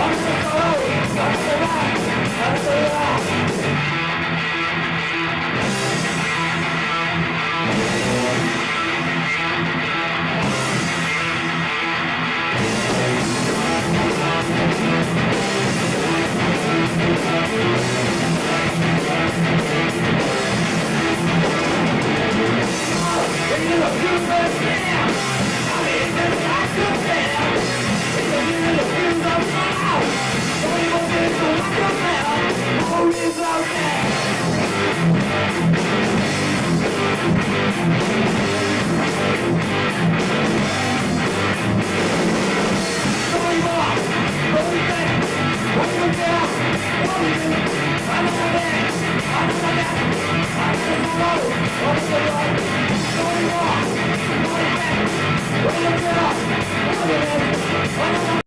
Awesome. I'm